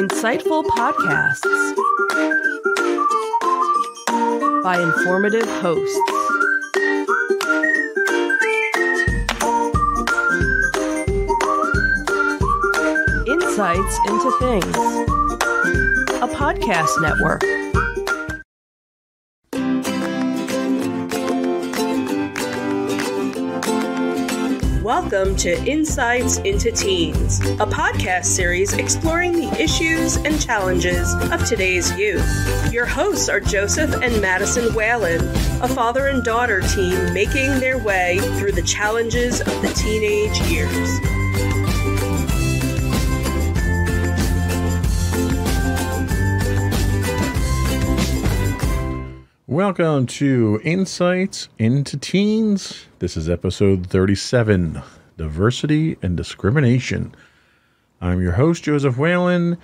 insightful podcasts by informative hosts. Insights into Things, a podcast network. Welcome to Insights into Teens, a podcast series exploring the issues and challenges of today's youth. Your hosts are Joseph and Madison Whalen, a father and daughter team making their way through the challenges of the teenage years. Welcome to Insights into Teens. This is episode 37 Diversity and Discrimination. I'm your host, Joseph Whalen,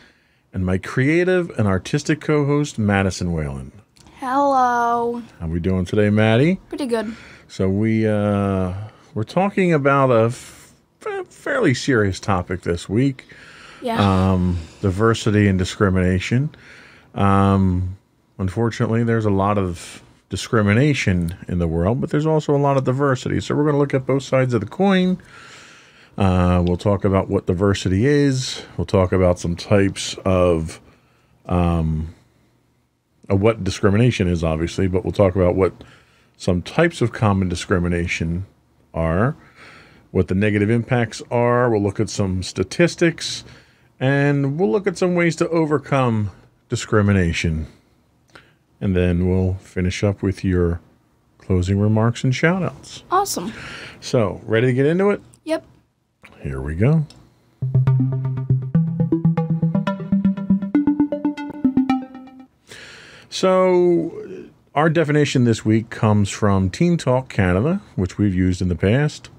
and my creative and artistic co host, Madison Whalen. Hello. How are we doing today, Maddie? Pretty good. So, we, uh, we're talking about a f- fairly serious topic this week Yeah. um, diversity and discrimination. Um, unfortunately, there's a lot of discrimination in the world, but there's also a lot of diversity. So we're going to look at both sides of the coin. Uh, we'll talk about what diversity is. We'll talk about some types of, um, of what discrimination is, obviously, but we'll talk about what some types of common discrimination are, what the negative impacts are. We'll look at some statistics, and we'll look at some ways to overcome discrimination. And then we'll finish up with your closing remarks and shout outs. awesome. So, ready to get into it? Yep. Here we go. So, our definition this week comes from Teen Talk Canada, which we've used in the past.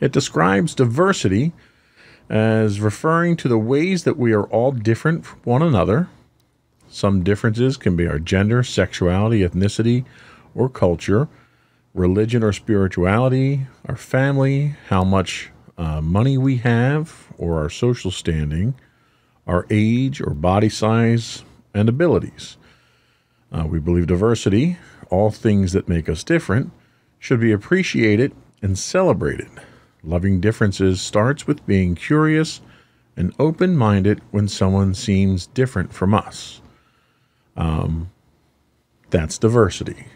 It describes diversity as referring to the ways that we are all different from one another. Some differences can be our gender, sexuality, ethnicity, or culture, religion or spirituality, our family, how much uh, money we have, or our social standing, our age or body size, and abilities. Uh, we believe diversity, all things that make us different, should be appreciated and celebrated. Loving differences starts with being curious and open minded when someone seems different from us. Um, that's diversity.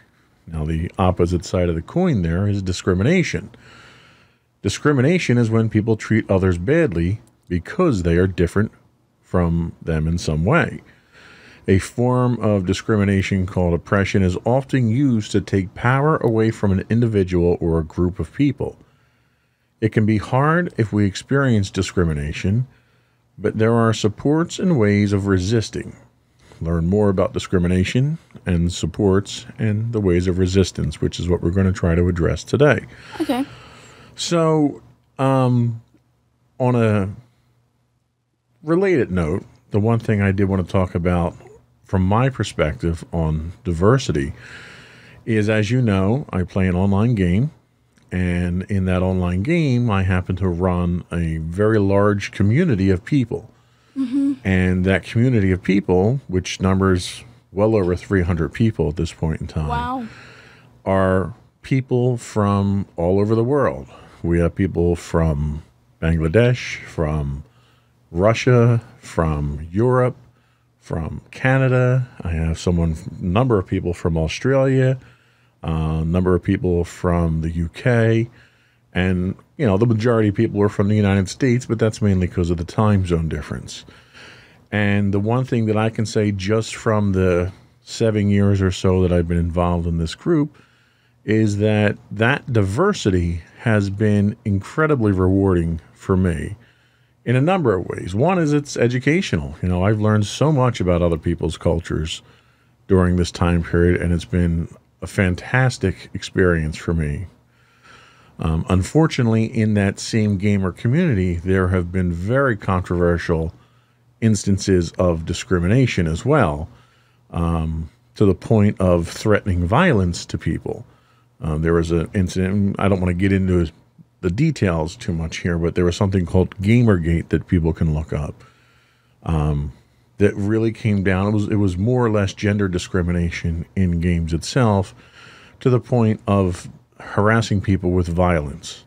Now, the opposite side of the coin there is discrimination. Discrimination is when people treat others badly because they are different from them in some way. A form of discrimination called oppression is often used to take power away from an individual or a group of people. It can be hard if we experience discrimination, but there are supports and ways of resisting. Learn more about discrimination and supports and the ways of resistance, which is what we're going to try to address today. Okay. So, um, on a related note, the one thing I did want to talk about from my perspective on diversity is as you know, I play an online game. And in that online game, I happen to run a very large community of people. Mm-hmm. And that community of people, which numbers well over 300 people at this point in time, Wow. are people from all over the world. We have people from Bangladesh, from Russia, from Europe, from Canada. I have someone, number of people from Australia, a number of people from the UK, and you know the majority of people are from the United States, but that's mainly because of the time zone difference. And the one thing that I can say just from the seven years or so that I've been involved in this group is that that diversity has been incredibly rewarding for me in a number of ways. One is it's educational. You know, I've learned so much about other people's cultures during this time period, and it's been a fantastic experience for me. Um, unfortunately, in that same gamer community, there have been very controversial instances of discrimination as well, um, to the point of threatening violence to people. Um, there was an incident, I don't want to get into the details too much here, but there was something called Gamergate that people can look up, um, that really came down. It was it was more or less gender discrimination in games itself, to the point of harassing people with violence.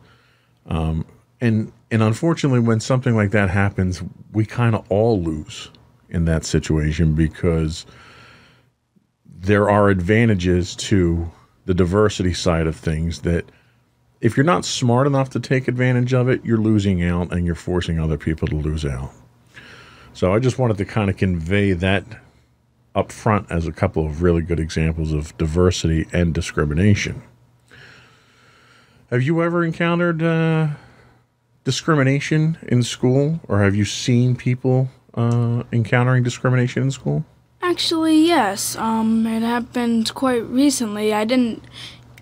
Um, and and unfortunately, when something like that happens, we kind of all lose in that situation because there are advantages to the diversity side of things that if you're not smart enough to take advantage of it, you're losing out and you're forcing other people to lose out. So I just wanted to kind of convey that up front as a couple of really good examples of diversity and discrimination. Have you ever encountered uh, discrimination in school, or have you seen people uh, encountering discrimination in school? Actually, yes. Um, it happened quite recently. I didn't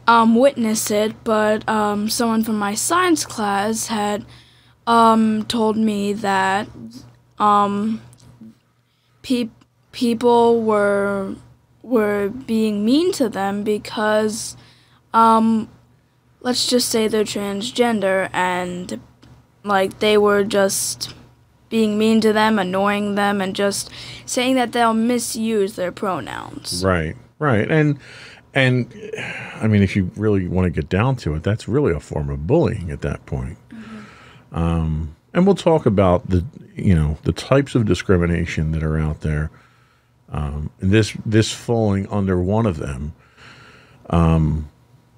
um, witness it, but um, someone from my science class had um, told me that um, pe- people were were being mean to them because um, let's just say they're transgender and like they were just being mean to them, annoying them, and just saying that they'll misuse their pronouns. Right, right, and and I mean, if you really want to get down to it, that's really a form of bullying at that point. Mm-hmm. Um, and we'll talk about the you know the types of discrimination that are out there. Um, and this this falling under one of them. Um,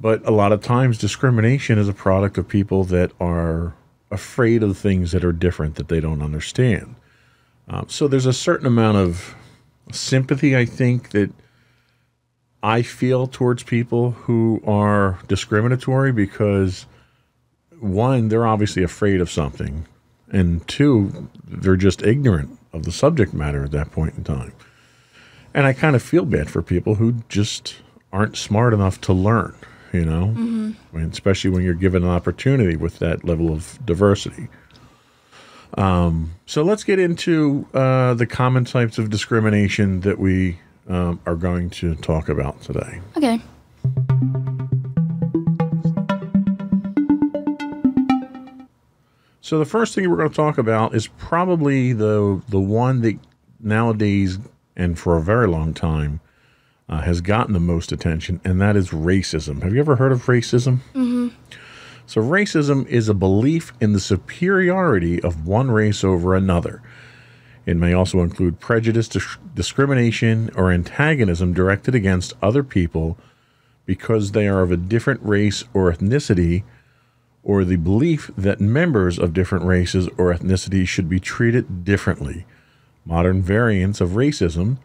but a lot of times, discrimination is a product of people that are afraid of things that are different that they don't understand. Um, so there's a certain amount of sympathy, I think, that I feel towards people who are discriminatory because one, they're obviously afraid of something, and two, they're just ignorant of the subject matter at that point in time. And I kind of feel bad for people who just aren't smart enough to learn you know, mm-hmm. I mean, especially when you're given an opportunity with that level of diversity. Um, so let's get into uh, the common types of discrimination that we um, are going to talk about today. Okay. So the first thing we're going to talk about is probably the the one that nowadays and for a very long time uh, has gotten the most attention, and that is racism. Have you ever heard of racism? Mm-hmm. So, racism is a belief in the superiority of one race over another. It may also include prejudice, dis- discrimination, or antagonism directed against other people because they are of a different race or ethnicity, or the belief that members of different races or ethnicities should be treated differently. Modern variants of racism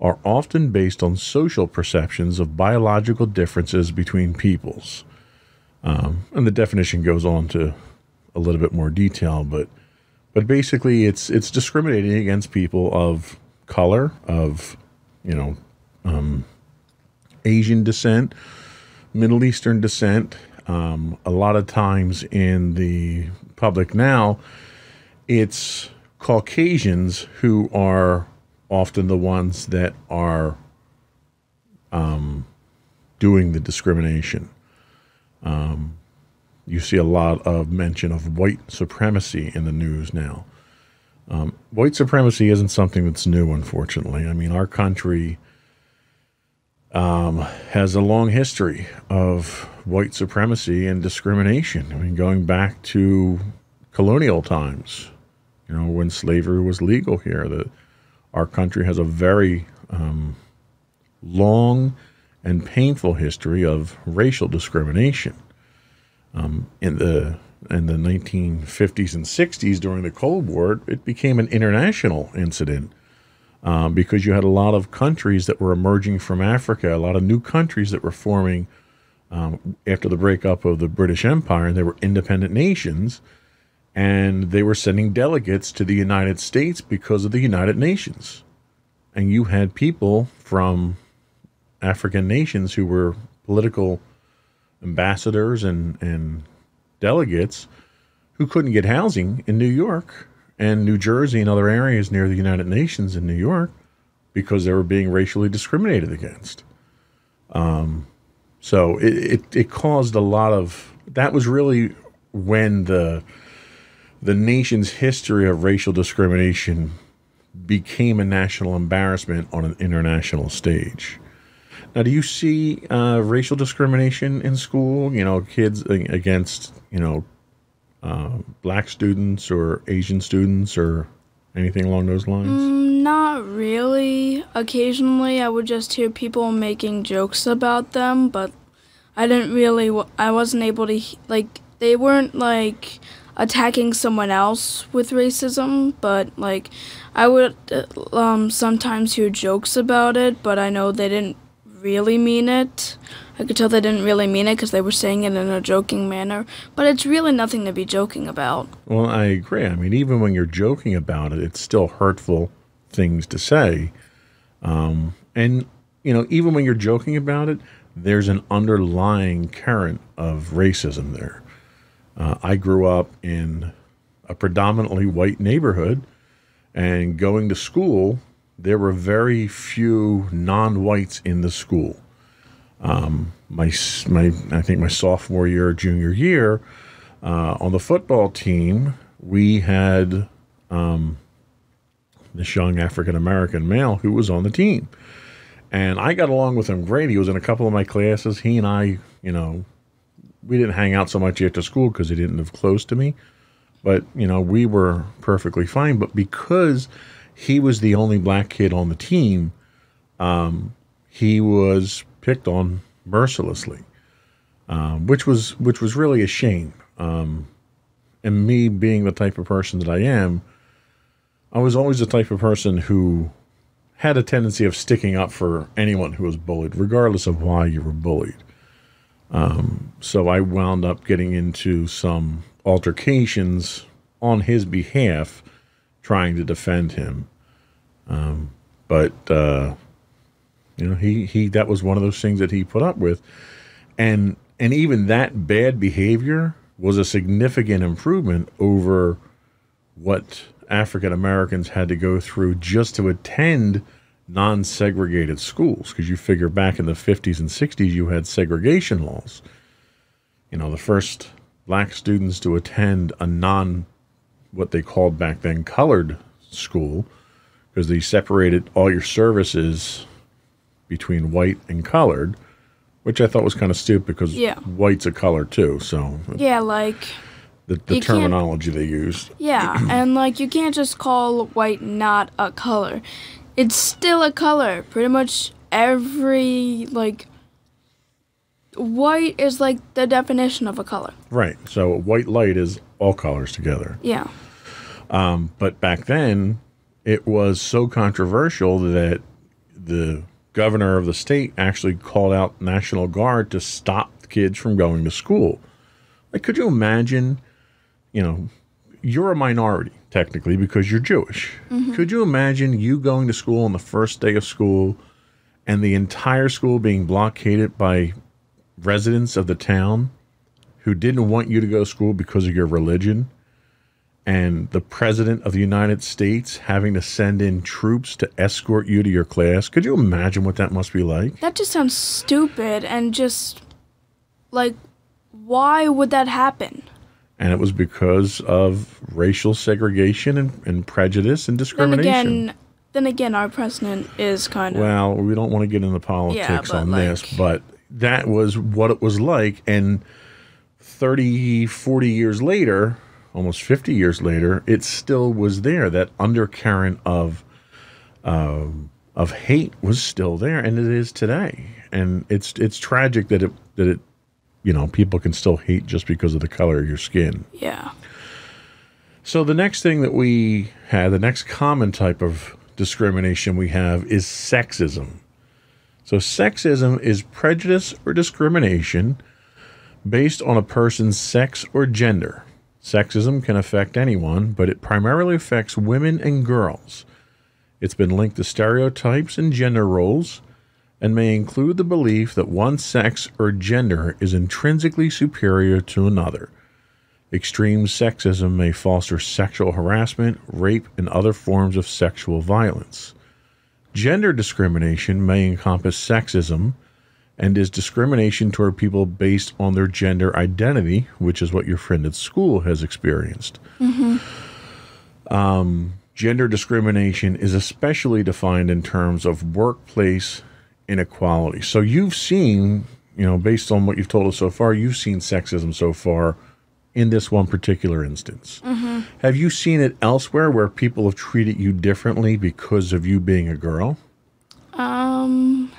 are often based on social perceptions of biological differences between peoples. Um, and the definition goes on to a little bit more detail, but but basically, it's it's discriminating against people of color, of you know, um, Asian descent, Middle Eastern descent. Um, a lot of times in the public now, it's Caucasians who are often the ones that are um, doing the discrimination. Um, you see a lot of mention of white supremacy in the news now. Um, white supremacy isn't something that's new, unfortunately. I mean, our country um, has a long history of white supremacy and discrimination. I mean, going back to colonial times, you know, when slavery was legal here, the our country has a very um, long and painful history of racial discrimination. Um, in the in the 1950s and 60s during the Cold War, it became an international incident um, because you had a lot of countries that were emerging from Africa, a lot of new countries that were forming um, after the breakup of the British Empire, and they were independent nations and they were sending delegates to the United States because of the United Nations. And you had people from African nations who were political ambassadors and, and delegates who couldn't get housing in New York and New Jersey and other areas near the United Nations in New York because they were being racially discriminated against. Um, so it, it, it caused a lot of that was really when the the nation's history of racial discrimination became a national embarrassment on an international stage. Now, do you see uh, racial discrimination in school? You know, kids against you know uh, black students or Asian students or anything along those lines? Mm, not really. Occasionally, I would just hear people making jokes about them, but I didn't really. I wasn't able to like. They weren't like attacking someone else with racism, but like I would uh, um, sometimes hear jokes about it, but I know they didn't really mean it. I could tell they didn't really mean it because they were saying it in a joking manner, but it's really nothing to be joking about. Well, I agree. I mean, even when you're joking about it, it's still hurtful things to say. Um, and, you know, even when you're joking about it, there's an underlying current of racism there. Uh, I grew up in a predominantly white neighborhood, and going to school, there were very few non whites in the school. Um, my my I think my sophomore year, junior year, uh, on the football team, we had um, this young African American male who was on the team, and I got along with him great. He was in a couple of my classes. He and I, you know, we didn't hang out so much after school because he didn't live close to me, but you know, we were perfectly fine. But because he was the only black kid on the team, um, he was picked on mercilessly, um, which was which was really a shame. Um, and me being the type of person that I am, I was always the type of person who had a tendency of sticking up for anyone who was bullied, regardless of why you were bullied. Um, so I wound up getting into some altercations on his behalf, trying to defend him. Um, but uh, you know, he he that was one of those things that he put up with, and and even that bad behavior was a significant improvement over what African Americans had to go through just to attend non-segregated schools because you figure back in the 50s and 60s you had segregation laws you know the first black students to attend a non what they called back then colored school because they separated all your services between white and colored, which I thought was kind of stupid because yeah. white's a color too. So yeah, like the, the terminology they used. Yeah, and like you can't just call white not a color. It's still a color. Pretty much every like white is like the definition of a color. Right. So white light is all colors together. Yeah. Um, but back then, it was so controversial that the governor of the state actually called out National Guard to stop kids from going to school. Like, could you imagine? You know, you're a minority technically because you're Jewish. Mm-hmm. Could you imagine you going to school on the first day of school and the entire school being blockaded by residents of the town who didn't want you to go to school because of your religion? and the president of the United States having to send in troops to escort you to your class. Could you imagine what that must be like? That just sounds stupid and just like why would that happen? And it was because of racial segregation and, and prejudice and discrimination. Then again, then again, our president is kind of. Well, we don't want to get into politics yeah, on like, this, but that was what it was like. And 30, 40 years later, almost 50 years later, it still was there. That undercurrent of uh, of hate was still there, and it is today. And it's it's tragic that it that it you know people can still hate just because of the color of your skin. Yeah. So the next thing that we have, the next common type of discrimination we have is sexism. So sexism is prejudice or discrimination based on a person's sex or gender. Sexism can affect anyone, but it primarily affects women and girls. It's been linked to stereotypes and gender roles and may include the belief that one sex or gender is intrinsically superior to another. Extreme sexism may foster sexual harassment, rape, and other forms of sexual violence. Gender discrimination may encompass sexism and is discrimination toward people based on their gender identity, which is what your friend at school has experienced. Mm-hmm. Um, gender discrimination is especially defined in terms of workplace inequality. So you've seen, you know, based on what you've told us so far, you've seen sexism so far in this one particular instance. Mm-hmm. Have you seen it elsewhere where people have treated you differently because of you being a girl? Um,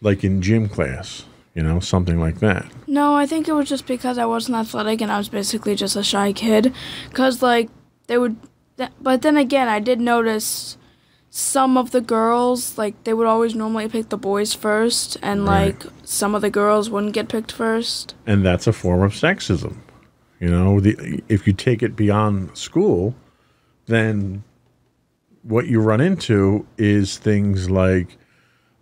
Like in gym class, you know, something like that. no, I think it was just because I wasn't athletic and I was basically just a shy kid. Cause like they would, th- but then again, I did notice some of the girls like they would always normally pick the boys first, and Right. like some of the girls wouldn't get picked first. and that's a form of sexism. You know, the, if you take it beyond school, then what you run into is things like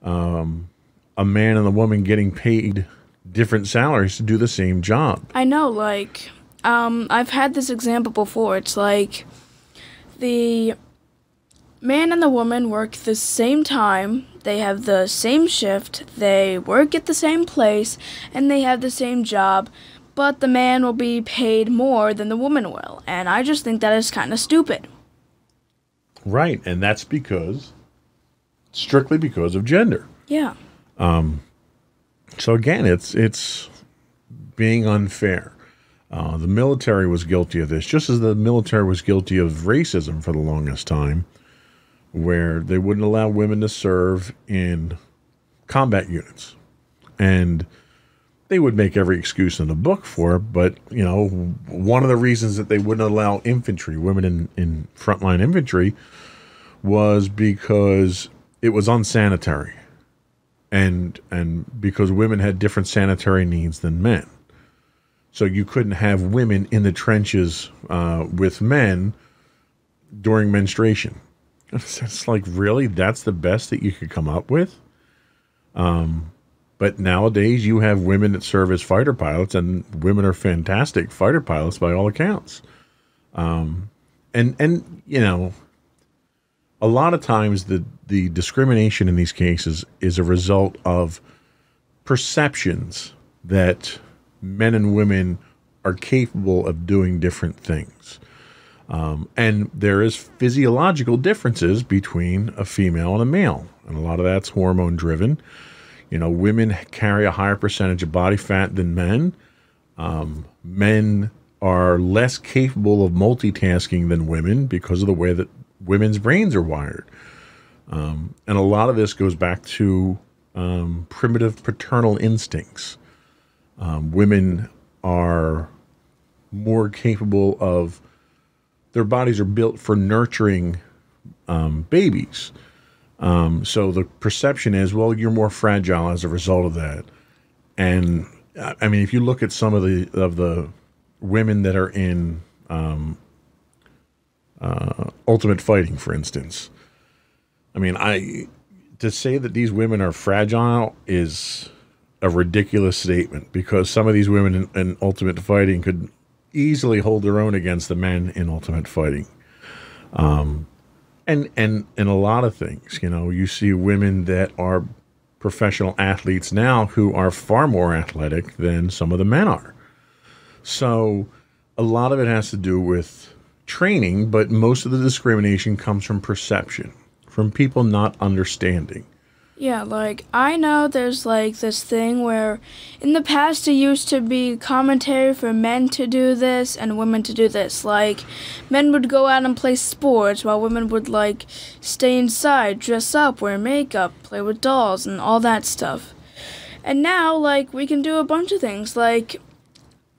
um, a man and a woman getting paid different salaries to do the same job. I know, like, um, I've had this example before. It's like the man and the woman work the same time, they have the same shift, they work at the same place, and they have the same job, but the man will be paid more than the woman will. And I just think that is kind of stupid. Right. And that's because, strictly because of gender. Yeah. Um, So again, it's it's being unfair. Uh, the military was guilty of this, just as the military was guilty of racism for the longest time, where they wouldn't allow women to serve in combat units, and they would make every excuse in the book for it. But you know, one of the reasons that they wouldn't allow infantry, women in in frontline infantry, was because it was unsanitary. And and because women had different sanitary needs than men. So you couldn't have women in the trenches uh, with men during menstruation it's like really? That's the best that you could come up with? Um, but nowadays you have women that serve as fighter pilots and women are fantastic fighter pilots by all accounts. Um, and and you know a lot of times the the discrimination in these cases is a result of perceptions that men and women are capable of doing different things. Um, and there is physiological differences between a female and a male, and a lot of that's hormone driven. You know, women carry a higher percentage of body fat than men. Um, men are less capable of multitasking than women because of the way that women's brains are wired. Um, and a lot of this goes back to um, primitive paternal instincts. Um, women are more capable of, their bodies are built for nurturing um, babies. Um, so the perception is, well, you're more fragile as a result of that. And I mean, if you look at some of the of the women that are in um, uh, Ultimate Fighting, for instance, I mean, I to say that these women are fragile is a ridiculous statement because some of these women in, in Ultimate Fighting could easily hold their own against the men in Ultimate Fighting. Um, and and and a lot of things, you know, you see women that are professional athletes now who are far more athletic than some of the men are. So a lot of it has to do with training, but most of the discrimination comes from perception, from people not understanding. Yeah, like I know there's like this thing where in the past it used to be commentary for men to do this and women to do this. Like men would go out and play sports while women would like stay inside, dress up, wear makeup, play with dolls and all that stuff. And now like we can do a bunch of things. Like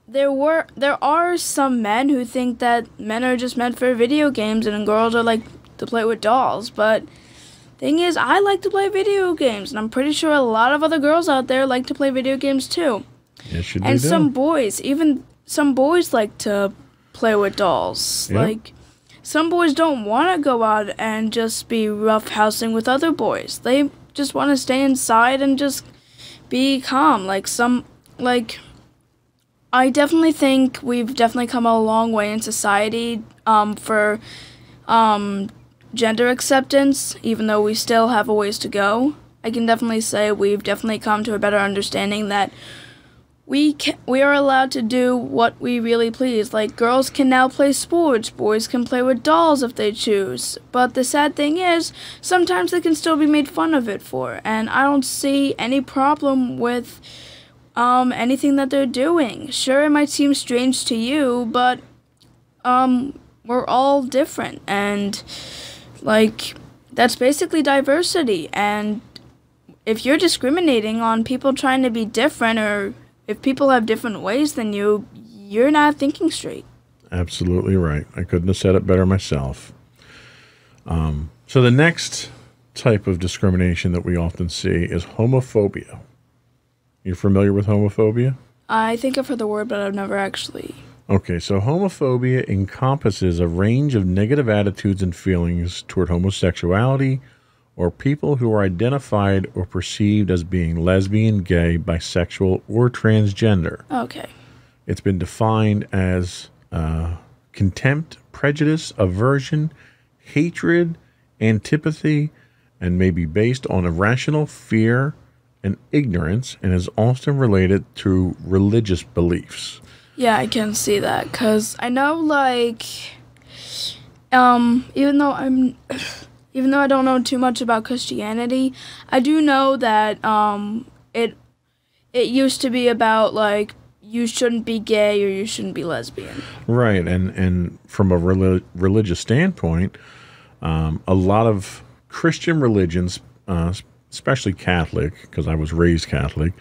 there were there are some men who think that men are just meant for video games and girls are like to play with dolls, but Thing is, I like to play video games, and I'm pretty sure a lot of other girls out there like to play video games too. Yes, you and do. some boys, even some boys like to play with dolls. Yeah. Like, some boys don't want to go out and just be roughhousing with other boys. They just want to stay inside and just be calm. Like, some, like, I definitely think we've definitely come a long way in society um, for um, gender acceptance, even though we still have a ways to go. I can definitely say we've definitely come to a better understanding that we can, we are allowed to do what we really please. Like girls can now play sports, boys can play with dolls if they choose. But the sad thing is, sometimes they can still be made fun of it for, and I don't see any problem with um anything that they're doing. Sure, it might seem strange to you, but um we're all different and like that's basically diversity and if you're discriminating on people trying to be different or if people have different ways than you, you're not thinking straight. Absolutely right. I couldn't have said it better myself. Um, so, the next type of discrimination that we often see is homophobia. You're familiar with homophobia? I think I've heard the word, but I've never actually. Okay, so homophobia encompasses a range of negative attitudes and feelings toward homosexuality or people who are identified or perceived as being lesbian, gay, bisexual, or transgender. Okay. It's been defined as uh, contempt, prejudice, aversion, hatred, antipathy, and may be based on irrational fear and ignorance, and is often related to religious beliefs. Yeah, I can see that because I know, like, um, even though I'm, even though I don't know too much about Christianity, I do know that um, it it used to be about like you shouldn't be gay or you shouldn't be lesbian. Right, and and from a relig- religious standpoint, um, a lot of Christian religions, uh, especially Catholic, because I was raised Catholic,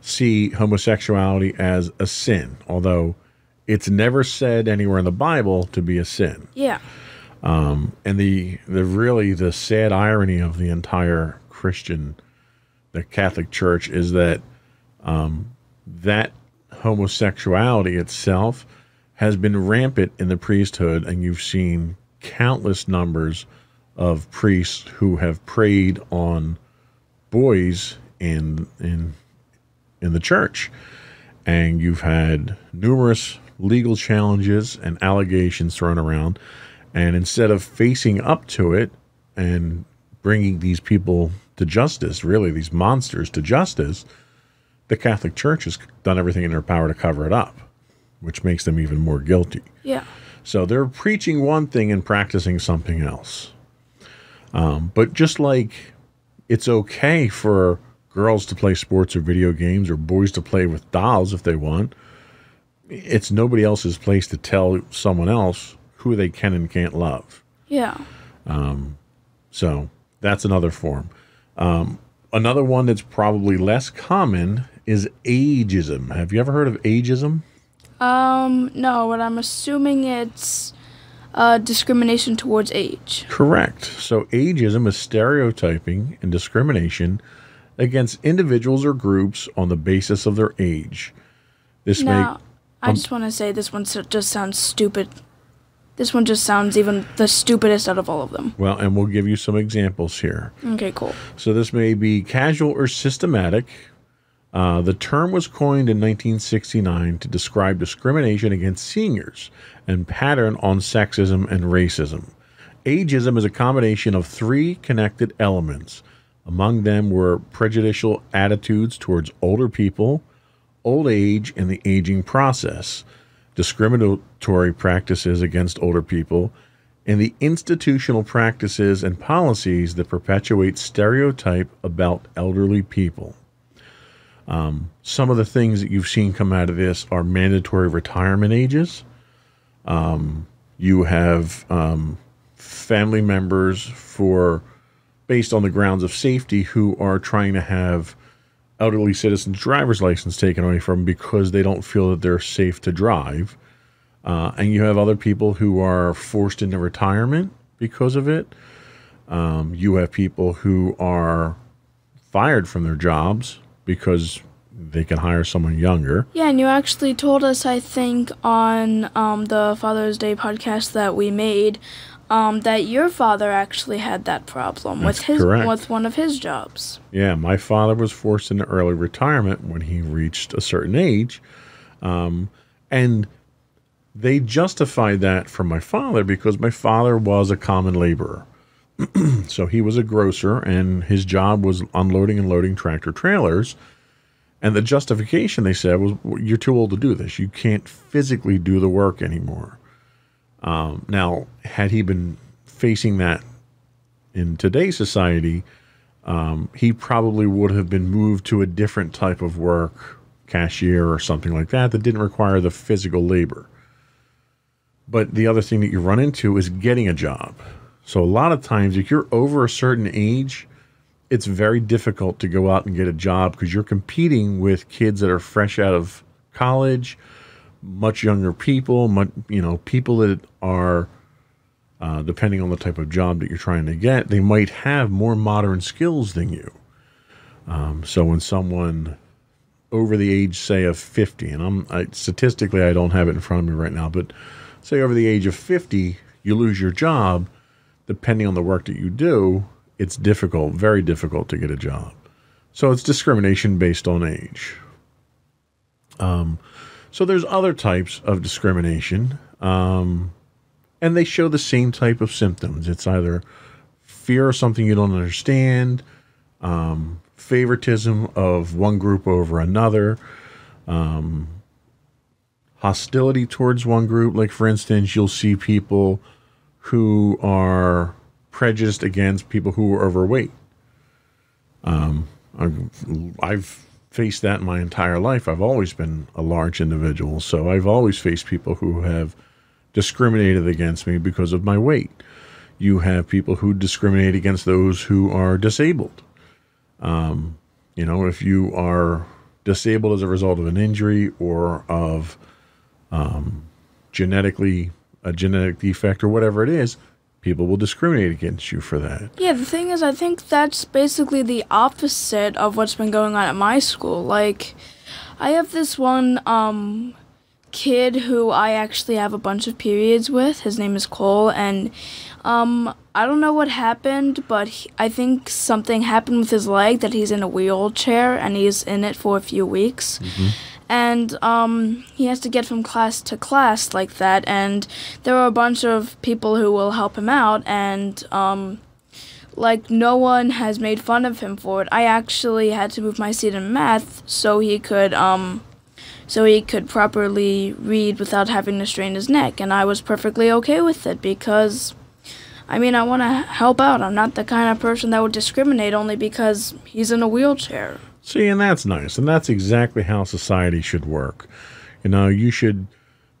see homosexuality as a sin, although it's never said anywhere in the Bible to be a sin. Yeah. Um, and the the really the sad irony of the entire Christian, the Catholic Church, is that um, that homosexuality itself has been rampant in the priesthood, and you've seen countless numbers of priests who have preyed on boys in in in the church, and you've had numerous legal challenges and allegations thrown around, and instead of facing up to it and bringing these people to justice, really these monsters to justice, the Catholic Church has done everything in their power to cover it up, which makes them even more guilty. Yeah. So they're preaching one thing and practicing something else. Um, but just like it's okay for girls to play sports or video games or boys to play with dolls if they want, it's nobody else's place to tell someone else who they can and can't love. Yeah. Um, So that's another form. Um, another one that's probably less common is ageism. Have you ever heard of ageism? Um, no, but I'm assuming it's uh, discrimination towards age. Correct. So ageism is stereotyping and discrimination against individuals or groups on the basis of their age. This may Now, I just want to say this one just sounds stupid. This one just sounds even the stupidest out of all of them. well, and we'll give you some examples here. Okay, cool. So this may be casual or systematic. Uh, the term was coined in 1969 to describe discrimination against seniors and pattern on sexism and racism. Ageism is a combination of three connected elements. Among them were prejudicial attitudes towards older people, old age, and the aging process, discriminatory practices against older people, and the institutional practices and policies that perpetuate stereotype about elderly people. Um, some of the things that you've seen come out of this are mandatory retirement ages. Um, you have um, family members for based on the grounds of safety who are trying to have elderly citizens' driver's license taken away from because they don't feel that they're safe to drive. Uh, and you have other people who are forced into retirement because of it. Um, you have people who are fired from their jobs because they can hire someone younger. Yeah, and you actually told us, I think, on um, the Father's Day podcast that we made, um, that your father actually had that problem with his correct. with one of his jobs. Yeah, my father was forced into early retirement when he reached a certain age. Um, and they justified that for my father because my father was a common laborer. so he was a grocer and his job was unloading and loading tractor trailers. And the justification they said was, "Well, "You're too old to do this. You can't physically do the work anymore." Um, now, had he been facing that in today's society, um, he probably would have been moved to a different type of work, cashier or something like that, that didn't require the physical labor. But the other thing that you run into is getting a job. So a lot of times, if you're over a certain age, it's very difficult to go out and get a job because you're competing with kids that are fresh out of college, much younger people, much, you know, people that are uh, depending on the type of job that you're trying to get, they might have more modern skills than you. Um, so when someone over the age, say, of 50, and I'm I, statistically, I don't have it in front of me right now, but say over the age of 50, you lose your job, depending on the work that you do, it's difficult, very difficult to get a job. So it's discrimination based on age. Um, so there's other types of discrimination. Um, and they show the same type of symptoms. It's either fear of something you don't understand, um, favoritism of one group over another, um, hostility towards one group. Like, for instance, you'll see people who are prejudiced against people who are overweight. Um, I've, I've faced that my entire life. I've always been a large individual, so I've always faced people who have discriminated against me because of my weight. You have people who discriminate against those who are disabled. Um, you know, if you are disabled as a result of an injury or of um, genetically a genetic defect or whatever it is, people will discriminate against you for that. Yeah, the thing is, I think that's basically the opposite of what's been going on at my school. Like, I have this one um, kid who I actually have a bunch of periods with. His name is Cole, and um, I don't know what happened, but he, I think something happened with his leg that he's in a wheelchair and he's in it for a few weeks. And um, he has to get from class to class like that, and there are a bunch of people who will help him out, and um, like no one has made fun of him for it. I actually had to move my seat in math so he could um so he could properly read without having to strain his neck and I was perfectly okay with it because I mean I want to help out. I'm not the kind of person that would discriminate only because he's in a wheelchair. See, and that's nice, and that's exactly how society should work. You know, you should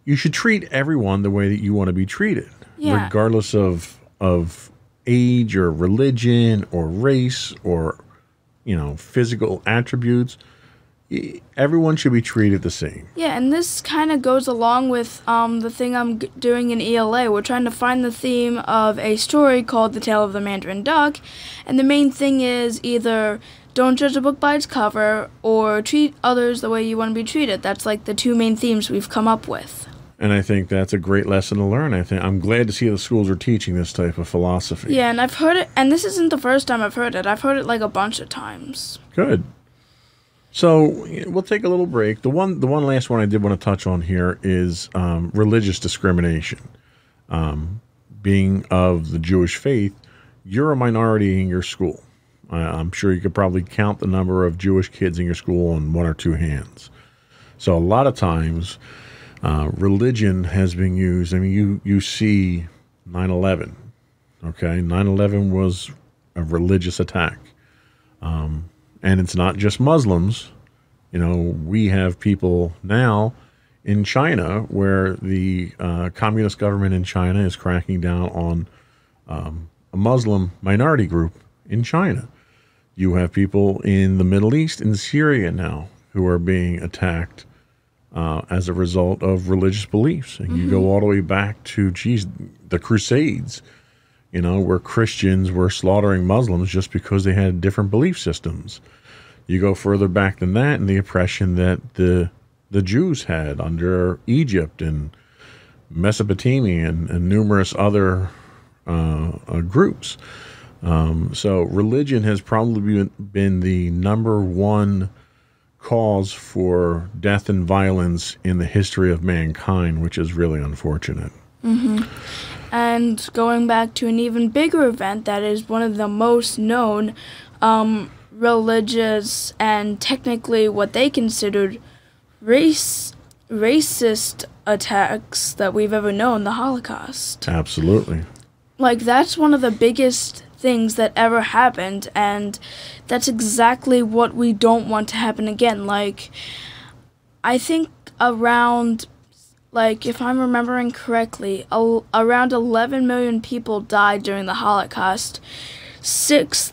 you should treat everyone the way that you want to be treated, Yeah. regardless of of age or religion or race or you know physical attributes. Everyone should be treated the same. Yeah, and this kind of goes along with um, the thing I'm g- doing in ELA. We're trying to find the theme of a story called The Tale of the Mandarin Duck, and the main thing is either don't judge a book by its cover or treat others the way you want to be treated. That's like the two main themes we've come up with. And I think that's a great lesson to learn. I think I'm glad to see the schools are teaching this type of philosophy. Yeah, and I've heard it, and this isn't the first time I've heard it. I've heard it like a bunch of times. Good. So we'll take a little break. The one, the one last one I did want to touch on here is um, religious discrimination. Um, being of the Jewish faith, you're a minority in your school. I, I'm sure you could probably count the number of Jewish kids in your school on one or two hands. So a lot of times, uh, religion has been used. I mean, you you see 9/11. Okay, 9/11 was a religious attack and it's not just Muslims. You know, we have people now in China where the uh, communist government in China is cracking down on um, a Muslim minority group in China. You have people in the Middle East, in Syria now, who are being attacked uh, as a result of religious beliefs. And you go all the way back to, geez, the Crusades you know, where Christians were slaughtering Muslims just because they had different belief systems. You go further back than that, and the oppression that the the Jews had under Egypt and Mesopotamia and, and numerous other uh, uh, groups. Um, so religion has probably been, the number one cause for death and violence in the history of mankind, which is really unfortunate. And going back to an even bigger event that is one of the most known, um, religious and technically what they considered race racist attacks that we've ever known, the Holocaust. Absolutely. Like that's one of the biggest things that ever happened and that's exactly what we don't want to happen again. Like I think around like if I'm remembering correctly, a- around 11 million people died during the Holocaust. 6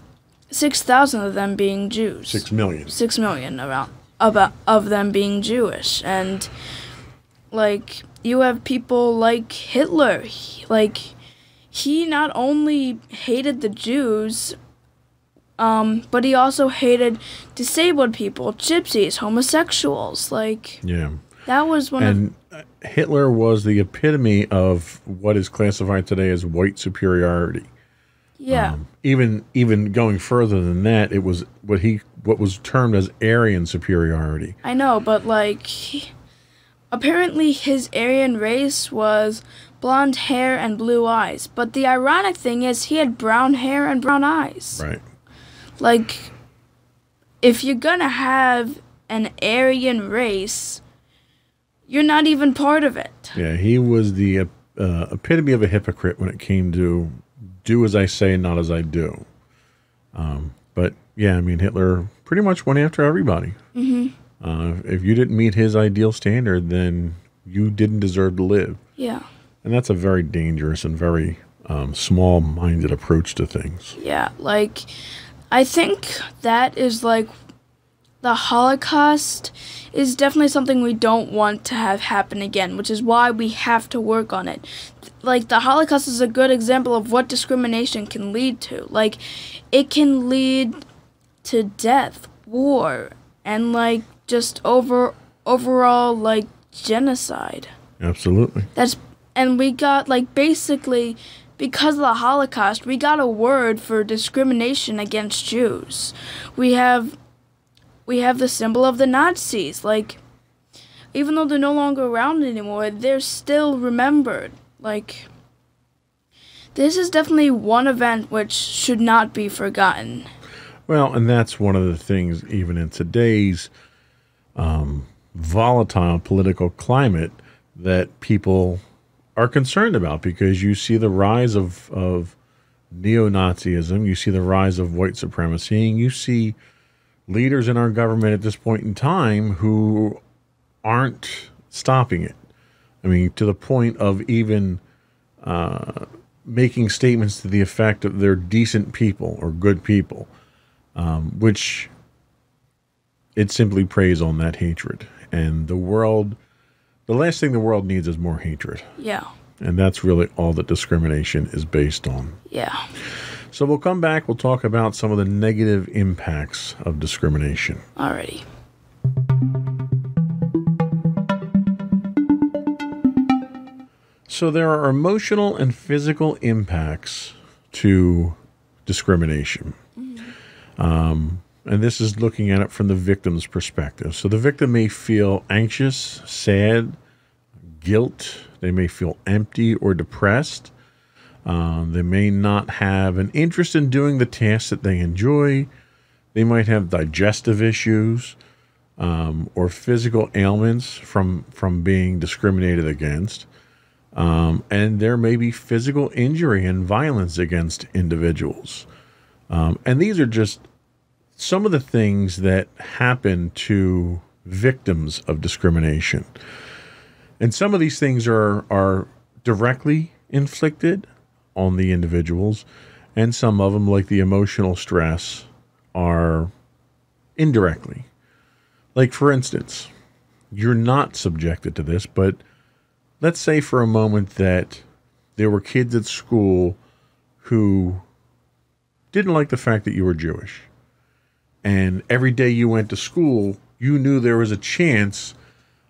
6,000 of them being Jews Six million. six million around about of them being Jewish, and like you have people like Hitler, like he not only hated the Jews, um, but he also hated disabled people, gypsies, homosexuals. Like Yeah. that was one And uh, Hitler was the epitome of what is classified today as white superiority. yeah. Um, even even going further than that, it was what he what was termed as Aryan superiority. I know, but like, he- apparently his Aryan race was blonde hair and blue eyes. But the ironic thing is, he had brown hair and brown eyes. Right. Like, if you're gonna have an Aryan race, you're not even part of it. Yeah, he was the uh, uh, epitome of a hypocrite when it came to do as I say, not as I do. Um, but yeah, I mean, Hitler pretty much went after everybody. Mm-hmm. Uh, if you didn't meet his ideal standard, then you didn't deserve to live. Yeah. And that's a very dangerous and very um, small minded approach to things. Yeah, like I think that is like the Holocaust is definitely something we don't want to have happen again, which is why we have to work on it. Like the Holocaust is a good example of what discrimination can lead to. Like it can lead to death, war, and like just over overall like genocide. Absolutely. That's and we got like basically because of the Holocaust, we got a word for discrimination against Jews. We have we have the symbol of the Nazis. Like even though they're no longer around anymore, they're still remembered. Like this is definitely one event which should not be forgotten. Well, and that's one of the things, even in today's um, volatile political climate, that people are concerned about because you see the rise of, of neo Nazism, you see the rise of white supremacy, and you see leaders in our government at this point in time who aren't stopping it. I mean, to the point of even uh, making statements to the effect that they're decent people or good people um, which it simply preys on that hatred. And the world, the last thing the world needs is more hatred. Yeah. And that's really all that discrimination is based on. Yeah. So we'll come back, we'll talk about some of the negative impacts of discrimination. Alrighty. So there are emotional and physical impacts to discrimination. Um, and this is looking at it from the victim's perspective. So the victim may feel anxious, sad, guilt. They may feel empty or depressed. Um, they may not have an interest in doing the tasks that they enjoy. They might have digestive issues um, or physical ailments from from being discriminated against. Um, and there may be physical injury and violence against individuals. Um, and these are just some of the things that happen to victims of discrimination. And some of these things are, are directly inflicted on the individuals, and some of them, like the emotional stress, are indirectly. Like, for instance, you're not subjected to this, but let's say for a moment that there were kids at school who didn't like the fact that you were Jewish. And every day you went to school, you knew there was a chance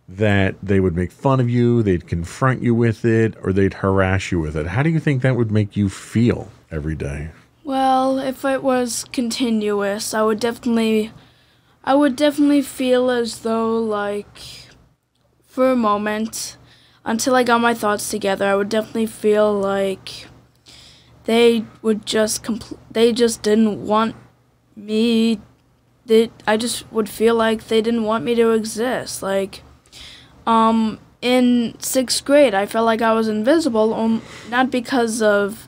that they would make fun of you, they'd confront you with it, or they'd harass you with it. How do you think that would make you feel every day? Well, if it was continuous, I would definitely I would definitely feel as though like for a moment until I got my thoughts together, I would definitely feel like they would just compl- they just didn't want me they I just would feel like they didn't want me to exist. Like, um, in sixth grade, I felt like I was invisible, um, not because of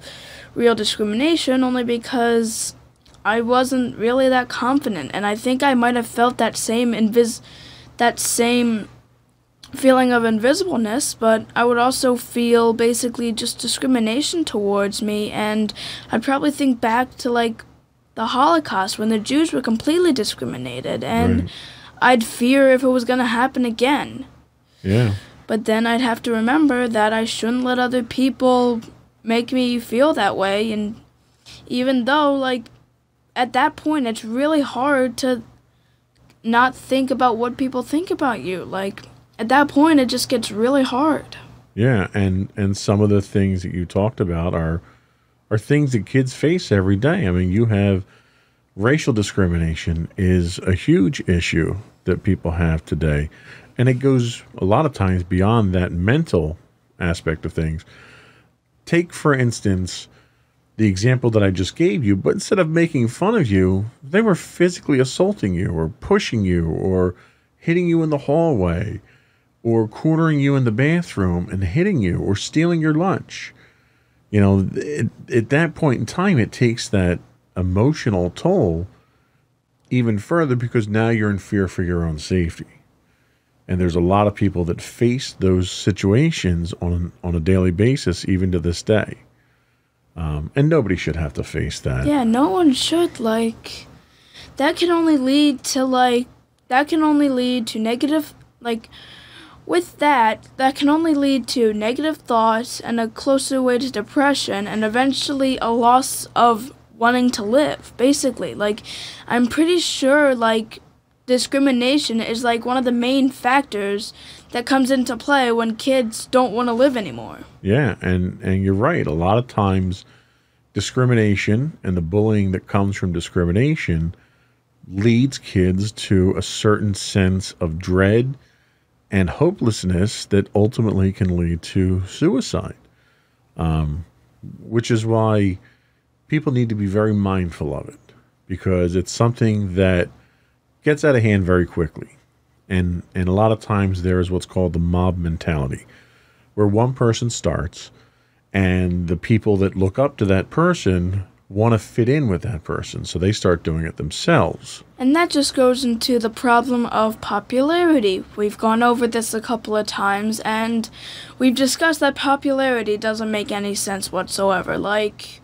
real discrimination, only because I wasn't really that confident, and I think I might have felt that same invis, that same feeling of invisibleness, but I would also feel basically just discrimination towards me, and I'd probably think back to like the Holocaust when the Jews were completely discriminated, and Right. I'd fear if it was going to happen again. Yeah. But then I'd have to remember that I shouldn't let other people make me feel that way, and even though, like, at that point, it's really hard to not think about what people think about you. Like, at that point, it just gets really hard. Yeah, and and some of the things that you talked about are are things that kids face every day. I mean, you have racial discrimination is a huge issue that people have today, and it goes a lot of times beyond that mental aspect of things. Take for instance the example that I just gave you, but instead of making fun of you, they were physically assaulting you or pushing you or hitting you in the hallway or cornering you in the bathroom and hitting you or stealing your lunch. You know, it, at that point in time, it takes that emotional toll even further because now you're in fear for your own safety. And there's a lot of people that face those situations on on a daily basis, even to this day. Um, and nobody should have to face that. Yeah, no one should like that can only lead to like that can only lead to negative like with that that can only lead to negative thoughts and a closer way to depression and eventually a loss of wanting to live basically like i'm pretty sure like discrimination is like one of the main factors that comes into play when kids don't want to live anymore Yeah, and and you're right. A lot of times, discrimination and the bullying that comes from discrimination leads kids to a certain sense of dread and hopelessness that ultimately can lead to suicide. Um, which is why people need to be very mindful of it because it's something that gets out of hand very quickly. And and a lot of times there is what's called the mob mentality where one person starts and the people that look up to that person want to fit in with that person. So they start doing it themselves. And that just goes into the problem of popularity. We've gone over this a couple of times, and we've discussed that popularity doesn't make any sense whatsoever. Like,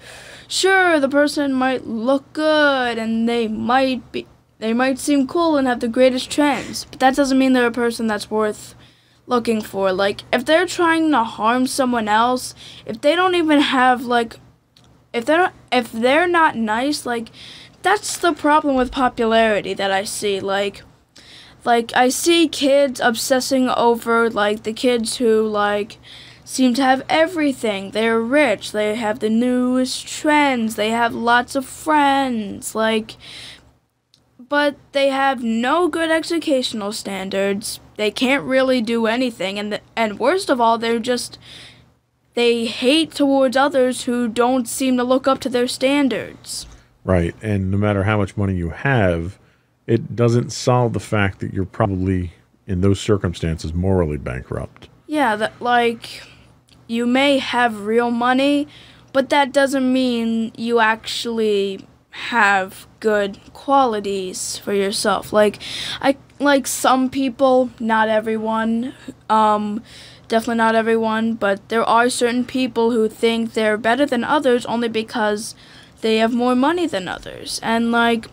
sure, the person might look good, and they might be. They might seem cool and have the greatest trends, but that doesn't mean they're a person that's worth looking for. Like, if they're trying to harm someone else, if they don't even have, like, if they're if they're not nice, like that's the problem with popularity that I see. Like like I see kids obsessing over like the kids who like seem to have everything. They're rich, they have the newest trends, they have lots of friends, like but they have no good educational standards. They can't really do anything and the, and worst of all, they're just they hate towards others who don't seem to look up to their standards. Right. And no matter how much money you have, it doesn't solve the fact that you're probably in those circumstances morally bankrupt. Yeah, that like you may have real money, but that doesn't mean you actually have good qualities for yourself. Like I like some people, not everyone, um definitely not everyone, but there are certain people who think they're better than others only because they have more money than others. And like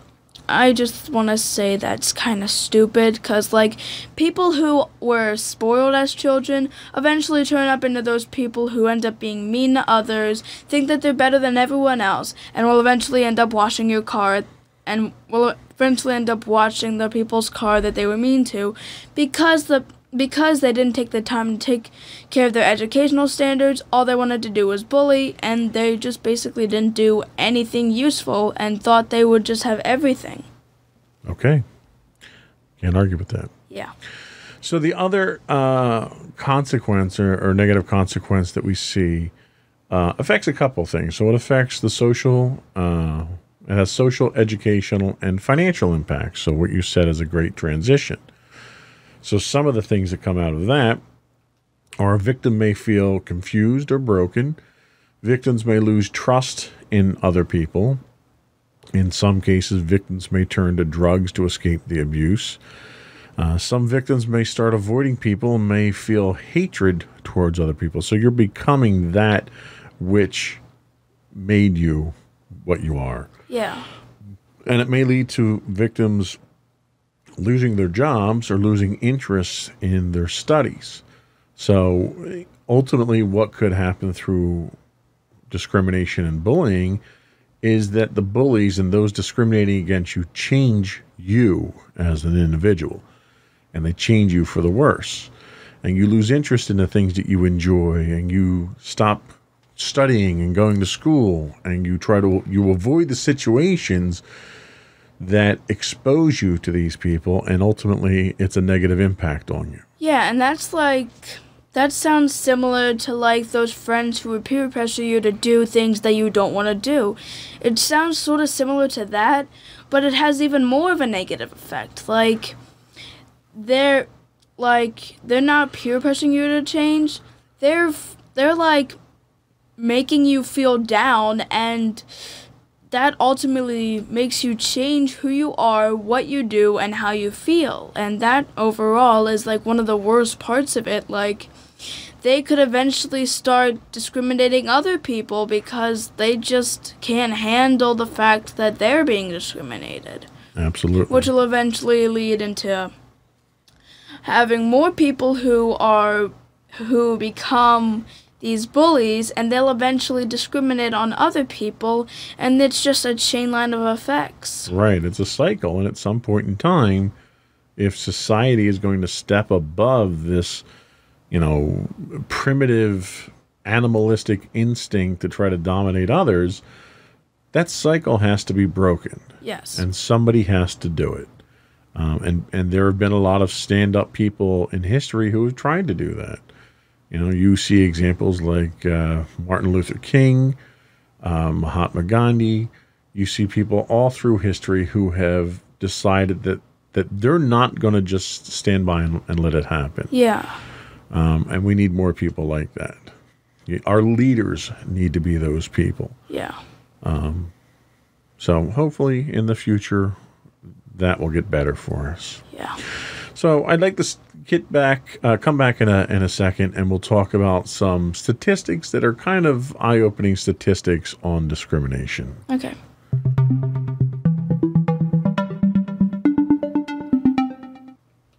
I just want to say that's kind of stupid because, like, people who were spoiled as children eventually turn up into those people who end up being mean to others, think that they're better than everyone else, and will eventually end up washing your car and will eventually end up washing the people's car that they were mean to because the because they didn't take the time to take care of their educational standards, all they wanted to do was bully, and they just basically didn't do anything useful and thought they would just have everything. Okay. Can't argue with that. Yeah. So the other uh, consequence or, or negative consequence that we see uh, affects a couple things. So it affects the social uh, It has social, educational, and financial impacts. So, what you said is a great transition. So, some of the things that come out of that are a victim may feel confused or broken. Victims may lose trust in other people. In some cases, victims may turn to drugs to escape the abuse. Uh, some victims may start avoiding people and may feel hatred towards other people. So you're becoming that which made you what you are. Yeah. And it may lead to victims losing their jobs or losing interest in their studies. So ultimately, what could happen through discrimination and bullying is that the bullies and those discriminating against you change you as an individual and they change you for the worse. And you lose interest in the things that you enjoy and you stop studying and going to school and you try to you avoid the situations that expose you to these people and ultimately it's a negative impact on you. Yeah, and that's like that sounds similar to like those friends who would peer pressure you to do things that you don't want to do. It sounds sort of similar to that, but it has even more of a negative effect. Like they're like they're not peer pressuring you to change. They're they're like making you feel down and that ultimately makes you change who you are, what you do, and how you feel. And that overall is like one of the worst parts of it. Like, they could eventually start discriminating other people because they just can't handle the fact that they're being discriminated. Absolutely. Which will eventually lead into having more people who are who become these bullies and they'll eventually discriminate on other people and it's just a chain line of effects. Right, it's a cycle and at some point in time if society is going to step above this, you know, primitive animalistic instinct to try to dominate others, that cycle has to be broken. Yes. And somebody has to do it. Um, and and there have been a lot of stand up people in history who have tried to do that. You know, you see examples like uh, Martin Luther King, um, Mahatma Gandhi. You see people all through history who have decided that that they're not going to just stand by and, and, let it happen. Yeah. Um, and we need more people like that. Our leaders need to be those people. Yeah. Um, so hopefully in the future that will get better for us. Yeah. So I'd like to get back, uh, come back in a in a second, and we'll talk about some statistics that are kind of eye-opening statistics on discrimination. Okay.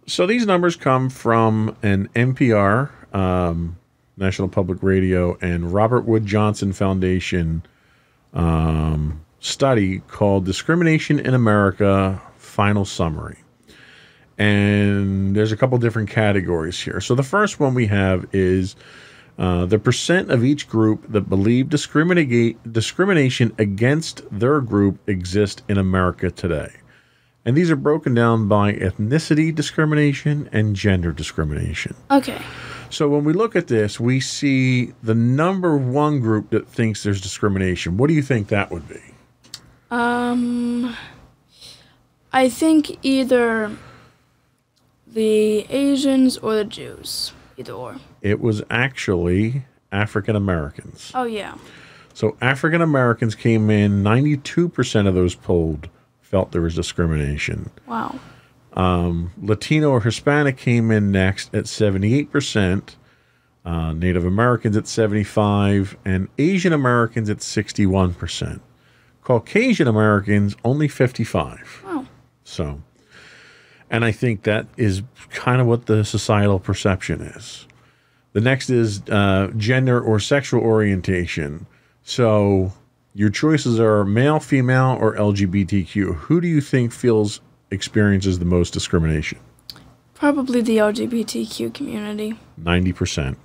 So these numbers come from an NPR, um, National Public Radio, and Robert Wood Johnson Foundation um, study called "Discrimination in America: Final Summary." And there's a couple different categories here. So the first one we have is uh, the percent of each group that believe discrimination against their group exists in America today. And these are broken down by ethnicity discrimination and gender discrimination. Okay. So when we look at this, we see the number one group that thinks there's discrimination. What do you think that would be? Um, I think either the Asians or the Jews, either or. It was actually African Americans. Oh, yeah. So African Americans came in, 92% of those polled felt there was discrimination. Wow. Um, Latino or Hispanic came in next at 78%, uh, Native Americans at 75, and Asian Americans at 61%. Caucasian Americans only 55. Wow. So and I think that is kind of what the societal perception is. The next is uh, gender or sexual orientation. So your choices are male, female, or LGBTQ. Who do you think feels experiences the most discrimination? Probably the LGBTQ community. 90%.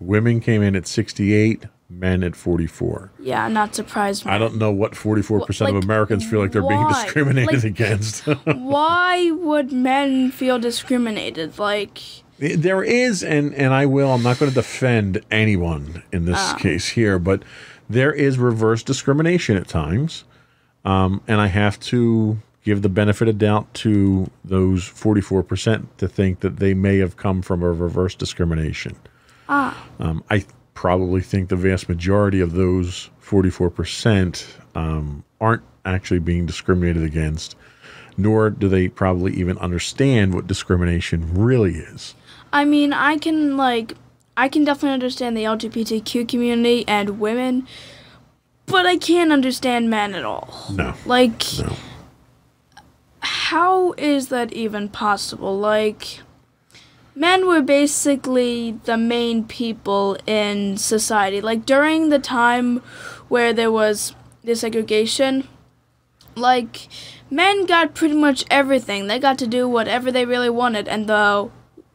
Women came in at 68, men at 44. Yeah, not surprised. I don't know what 44% like, of Americans feel like they're why? being discriminated like, against. why would men feel discriminated? Like there is and and I will I'm not going to defend anyone in this uh. case here, but there is reverse discrimination at times. Um, and I have to give the benefit of doubt to those 44% to think that they may have come from a reverse discrimination. Ah. Um, I probably think the vast majority of those 44% um, aren't actually being discriminated against, nor do they probably even understand what discrimination really is. I mean, I can like I can definitely understand the LGBTQ community and women, but I can't understand men at all. No. Like No. how is that even possible? Like men were basically the main people in society. Like during the time where there was desegregation, like men got pretty much everything. They got to do whatever they really wanted and the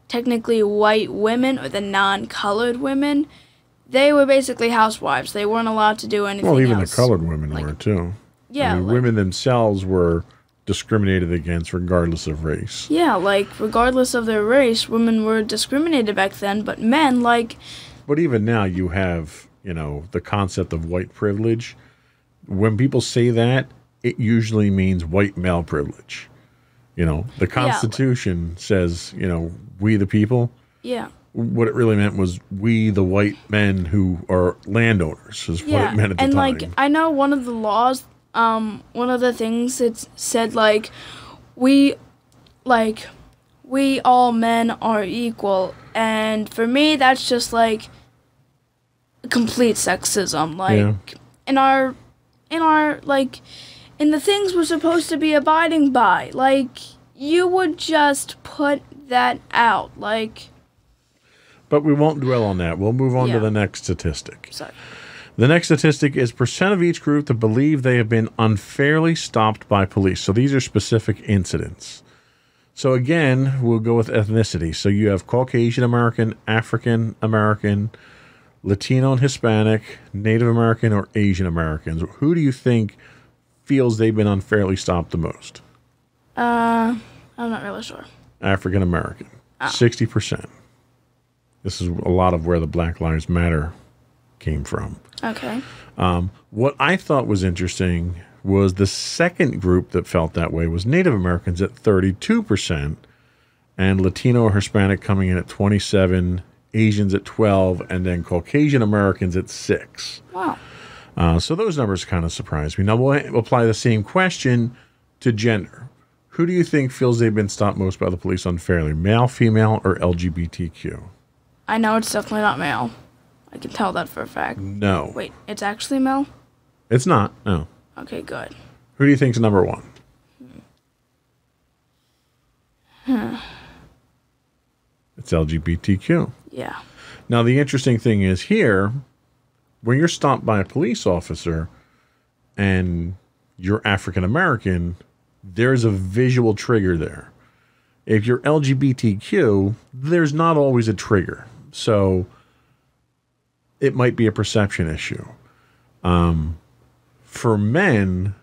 technically white women or the non-colored women, they were basically housewives. They weren't allowed to do anything Well, even else. the colored women Like- were too. Yeah, I mean, like- women themselves were discriminated against regardless of race. Yeah, like regardless of their race, women were discriminated back then, but men like But even now, you have, you know, the concept of white privilege. When people say that, it usually means white male privilege. You know, the Constitution says, you know, we the people. yeah. What it really meant was we the white men who are landowners, is Yeah. what it meant at the and time. like I know one of the laws um one of the things it said like we like we all men are equal and for me that's just like complete sexism like Yeah. in our in our like in the things we're supposed to be abiding by like you would just put that out like but we won't dwell on that. We'll move on to the next statistic. sorry The next statistic is percent of each group that believe they have been unfairly stopped by police. So these are specific incidents. So again, we'll go with ethnicity. So you have Caucasian American, African American, Latino and Hispanic, Native American, or Asian Americans. Who do you think feels they've been unfairly stopped the most? uh i'm not really sure African American, 60%. This is a lot of where the Black Lives Matter came from. Okay What I thought was interesting was the second group that felt that way was Native Americans at 32% and Latino or Hispanic coming in at 27, Asians at 12 and then Caucasian Americans at 6. wow Uh, so those numbers kind of surprised me. Now we'll apply the same question to gender. Who do you think feels they've been stopped most by the police unfairly? Male, female, or LGBTQ? I know it's definitely not male. I can tell that for a fact. No. Wait, it's actually Mel? It's not. No. Okay, good. Who do you think's number one? Hmm. It's LGBTQ. Yeah. Now, the interesting thing is here, when you're stopped by a police officer and you're African American, there's a visual trigger there. If you're LGBTQ, there's not always a trigger. So it might be a perception issue. Um, for men,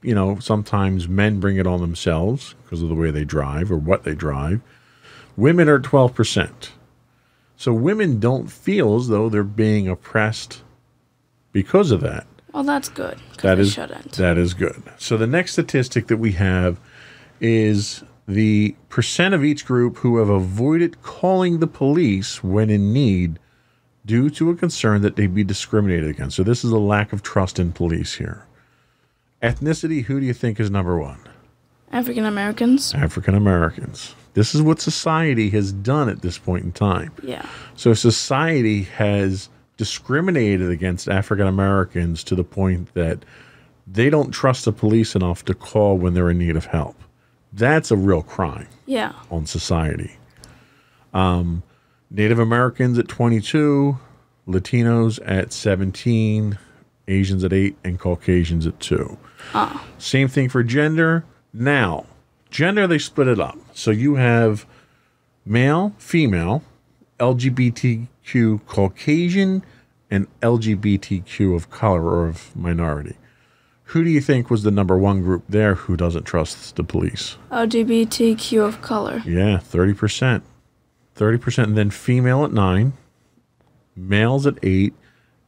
you know, sometimes men bring it on themselves because of the way they drive or what they drive. Women are 12%. So women don't feel as though they're being oppressed because of that. Well, that's good. That is shouldn't. that is good. So the next statistic that we have is the percent of each group who have avoided calling the police when in need due to a concern that they'd be discriminated against. So this is a lack of trust in police here. Ethnicity, who do you think is number one? African Americans? African Americans. This is what society has done at this point in time. Yeah. So society has discriminated against African Americans to the point that they don't trust the police enough to call when they're in need of help. That's a real crime Yeah. on society. Um, Native Americans at 22, Latinos at 17, Asians at 8, and Caucasians at 2. Ah. Same thing for gender. Now, gender, they split it up. So you have male, female, LGBTQ Caucasian, and LGBTQ of color or of minority. Who do you think was the number one group there who doesn't trust the police? LGBTQ of color. Yeah, 30%. 30%. And then female at 9, males at 8,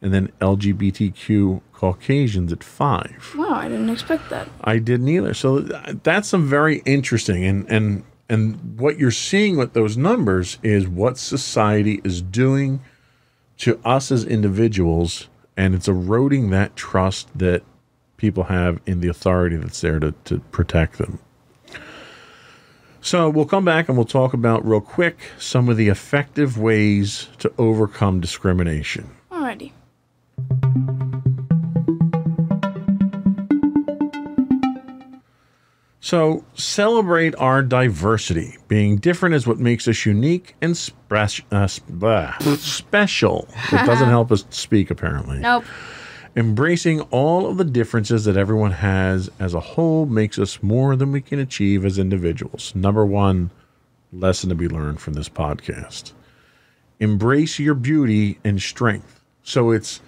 and then LGBTQ Caucasians at five. Wow, I didn't expect that. I didn't either. So that's some very interesting and and and what you're seeing with those numbers is what society is doing to us as individuals and it's eroding that trust that people have in the authority that's there to, to protect them. So we'll come back and we'll talk about real quick some of the effective ways to overcome discrimination. Alrighty. So celebrate our diversity. Being different is what makes us unique and spe- uh, sp- special. It doesn't help us speak, apparently. Nope. Embracing all of the differences that everyone has as a whole makes us more than we can achieve as individuals. Number one lesson to be learned from this podcast embrace your beauty and strength. So it's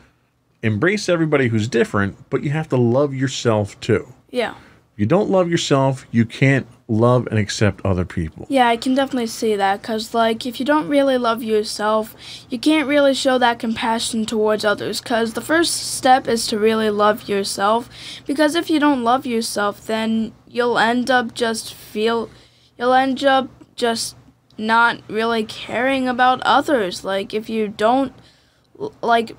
embrace everybody who's different, but you have to love yourself too. Yeah. You don't love yourself, you can't love and accept other people. Yeah, I can definitely see that because, like, if you don't really love yourself, you can't really show that compassion towards others because the first step is to really love yourself. Because if you don't love yourself, then you'll end up just feel, you'll end up just not really caring about others. Like, if you don't, like,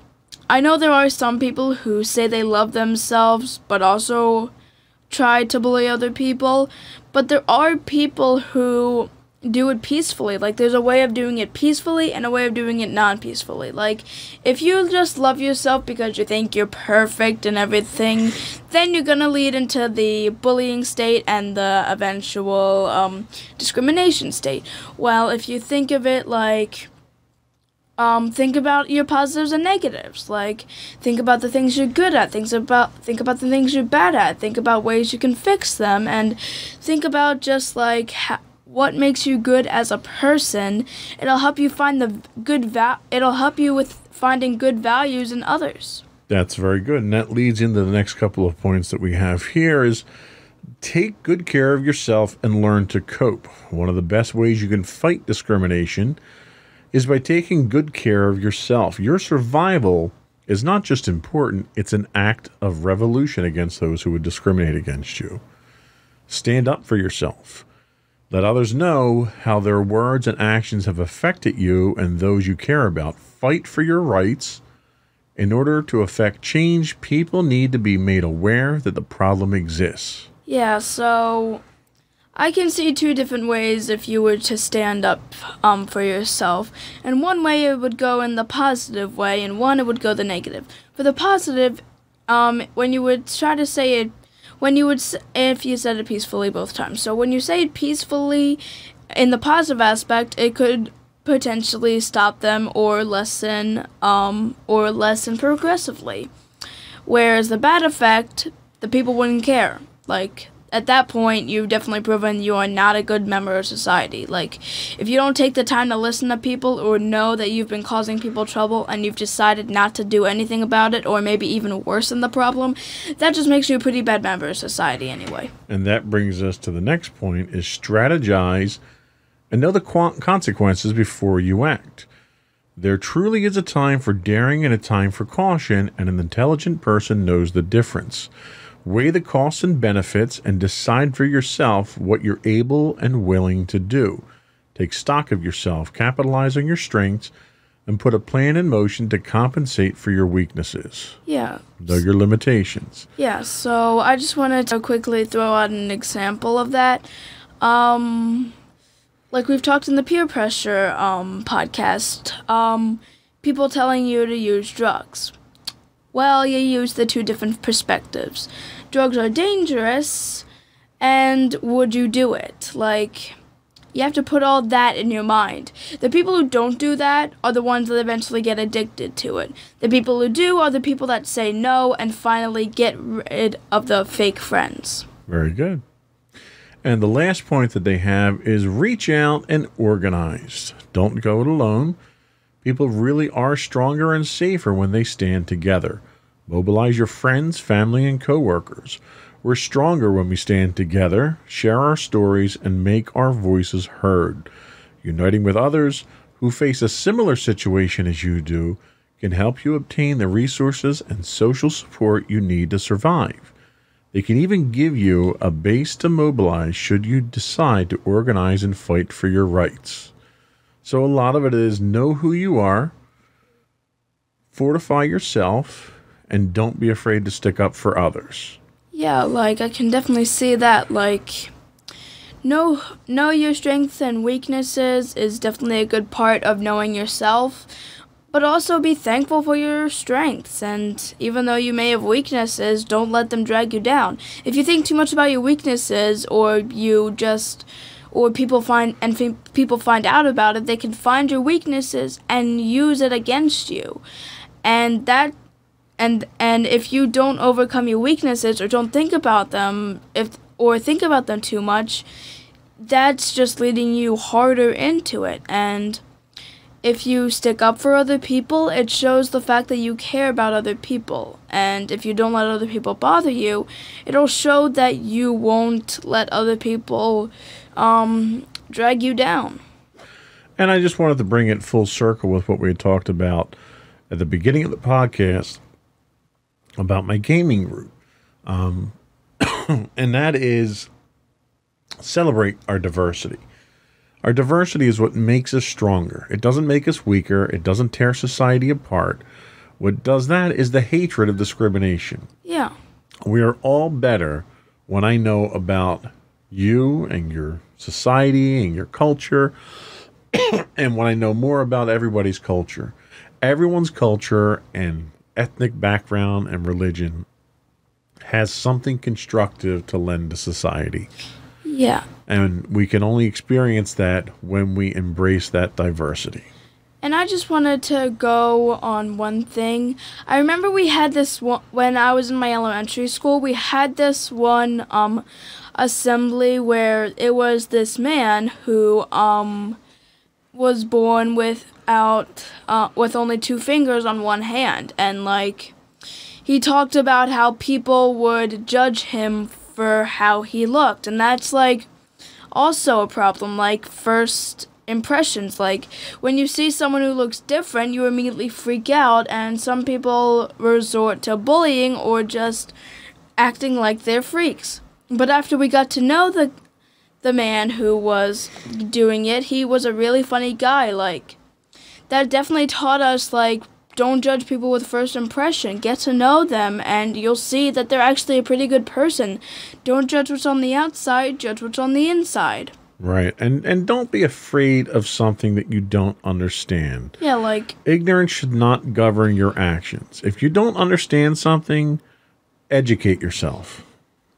I know there are some people who say they love themselves, but also try to bully other people, but there are people who do it peacefully. Like there's a way of doing it peacefully and a way of doing it non-peacefully. Like if you just love yourself because you think you're perfect and everything, then you're to lead into the bullying state and the eventual um, discrimination state. Well, if you think of it like um, think about your positives and negatives. Like, think about the things you're good at. Think about think about the things you're bad at. Think about ways you can fix them, and think about just like ha- what makes you good as a person. It'll help you find the good va- It'll help you with finding good values in others. That's very good, and that leads into the next couple of points that we have here. Is take good care of yourself and learn to cope. One of the best ways you can fight discrimination is by taking good care of yourself. Your survival is not just important, it's an act of revolution against those who would discriminate against you. Stand up for yourself. Let others know how their words and actions have affected you and those you care about. Fight for your rights. In order to affect change, people need to be made aware that the problem exists. Yeah, so I can see two different ways if you were to stand up um, for yourself. And one way it would go in the positive way, and one it would go the negative. For the positive, um, when you would try to say it, when you would, if you said it peacefully both times. So when you say it peacefully, in the positive aspect, it could potentially stop them or lessen, um, or lessen progressively. Whereas the bad effect, the people wouldn't care. Like at that point, you've definitely proven you are not a good member of society. Like, if you don't take the time to listen to people or know that you've been causing people trouble and you've decided not to do anything about it, or maybe even worsen the problem, that just makes you a pretty bad member of society anyway. And that brings us to the next point is strategize and know the consequences before you act. There truly is a time for daring and a time for caution, and an intelligent person knows the difference. Weigh the costs and benefits and decide for yourself what you're able and willing to do. Take stock of yourself, capitalize on your strengths, and put a plan in motion to compensate for your weaknesses. Yeah. Know your limitations. Yeah, so I just wanted to quickly throw out an example of that. Um, like we've talked in the peer pressure um, podcast, um, people telling you to use drugs. Well, you use the two different perspectives. Drugs are dangerous, and would you do it? Like, you have to put all that in your mind. The people who don't do that are the ones that eventually get addicted to it. The people who do are the people that say no and finally get rid of the fake friends. Very good. And the last point that they have is reach out and organize. Don't go it alone. People really are stronger and safer when they stand together. Mobilize your friends, family, and coworkers. We're stronger when we stand together, share our stories, and make our voices heard. Uniting with others who face a similar situation as you do can help you obtain the resources and social support you need to survive. They can even give you a base to mobilize should you decide to organize and fight for your rights. So, a lot of it is know who you are, fortify yourself, and don't be afraid to stick up for others. Yeah, like I can definitely see that. Like, know know your strengths and weaknesses is definitely a good part of knowing yourself. But also be thankful for your strengths, and even though you may have weaknesses, don't let them drag you down. If you think too much about your weaknesses, or you just or people find and people find out about it, they can find your weaknesses and use it against you. And that and and if you don't overcome your weaknesses or don't think about them if or think about them too much, that's just leading you harder into it and if you stick up for other people, it shows the fact that you care about other people. And if you don't let other people bother you, it'll show that you won't let other people um, drag you down. And I just wanted to bring it full circle with what we had talked about at the beginning of the podcast about my gaming route. Um, and that is celebrate our diversity. Our diversity is what makes us stronger. It doesn't make us weaker, it doesn't tear society apart. What does that is the hatred of discrimination. Yeah. We are all better when I know about you and your society and your culture, and when I know more about everybody's culture. Everyone's culture and ethnic background and religion has something constructive to lend to society. Yeah. And we can only experience that when we embrace that diversity. And I just wanted to go on one thing. I remember we had this one when I was in my elementary school. We had this one um, assembly where it was this man who um, was born without uh, with only two fingers on one hand, and like he talked about how people would judge him for how he looked, and that's like also a problem. Like first impressions. Like when you see someone who looks different, you immediately freak out, and some people resort to bullying or just acting like they're freaks. But after we got to know the the man who was doing it, he was a really funny guy. Like that definitely taught us like don't judge people with first impression. Get to know them, and you'll see that they're actually a pretty good person. Don't judge what's on the outside, judge what's on the inside. Right. And and don't be afraid of something that you don't understand. Yeah, like Ignorance should not govern your actions. If you don't understand something, educate yourself.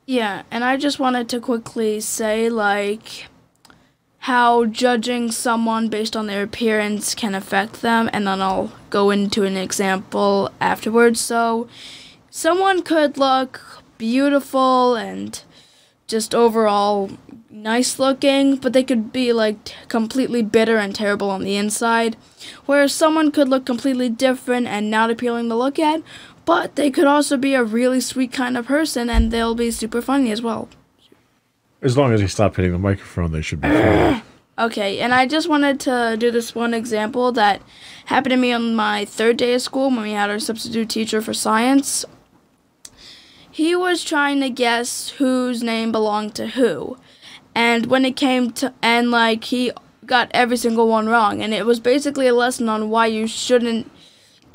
Yeah, and I just wanted to quickly say, like, how judging someone based on their appearance can affect them, and then I'll go into an example afterwards. So, someone could look beautiful and just overall nice looking, but they could be like completely bitter and terrible on the inside. Whereas someone could look completely different and not appealing to look at, but they could also be a really sweet kind of person and they'll be super funny as well. As long as they stop hitting the microphone, they should be fine. Okay, and I just wanted to do this one example that happened to me on my third day of school when we had our substitute teacher for science. He was trying to guess whose name belonged to who. And when it came to, and like, he got every single one wrong. And it was basically a lesson on why you shouldn't